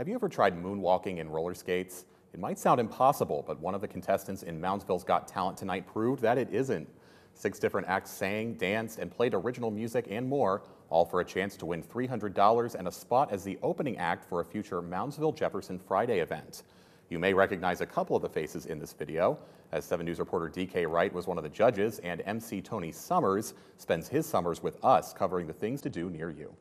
Have you ever tried moonwalking in roller skates? It might sound impossible, but one of the contestants in Moundsville's Got Talent tonight proved that it isn't. Six different acts sang, danced, and played original music and more, all for a chance to win $300 and a spot as the opening act for a future Moundsville Jefferson Friday event. You may recognize a couple of the faces in this video, as 7 News reporter DK Wright was one of the judges, and MC Tony Summers spends his summers with us covering the things to do near you.